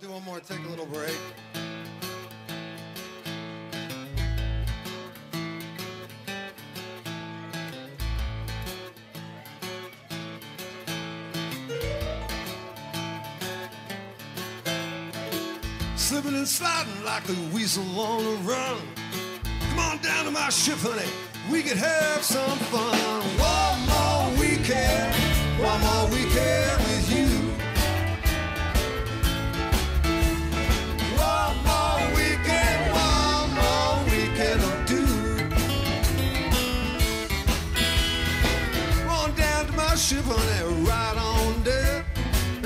do one more, take a little break. Slipping and sliding like a weasel on a run. Come on down to my ship, honey. We could have some fun. To my right on deck.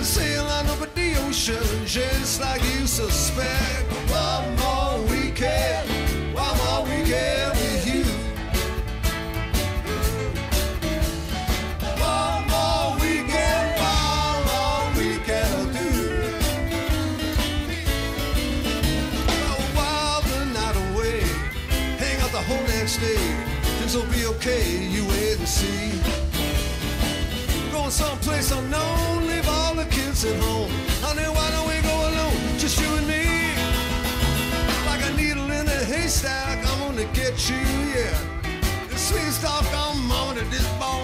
Sail on over the ocean, just like you suspect. One more weekend, one more weekend with you. One more weekend, one more weekend will do. The night away, hang out the whole next day. Things will be okay, you wait and see. Someplace unknown, leave all the kids at home. Honey, why don't we go alone? Just you and me. Like a needle in a haystack, I'm gonna get you, yeah. The sweet stuff, I'm on. This ball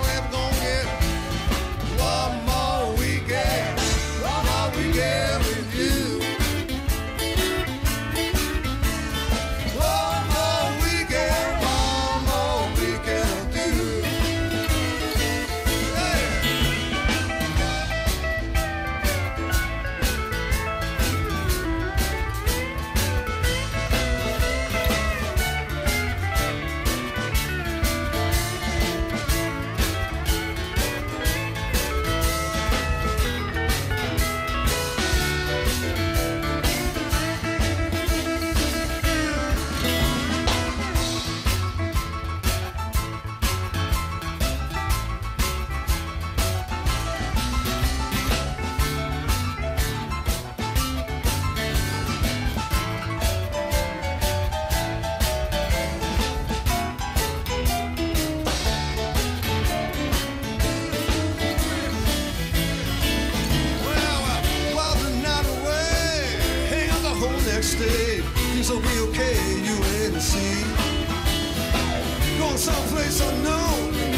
day. Things will be okay, you wait and see. Going someplace unknown,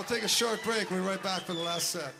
We'll take a short break. We'll be right back for the last set.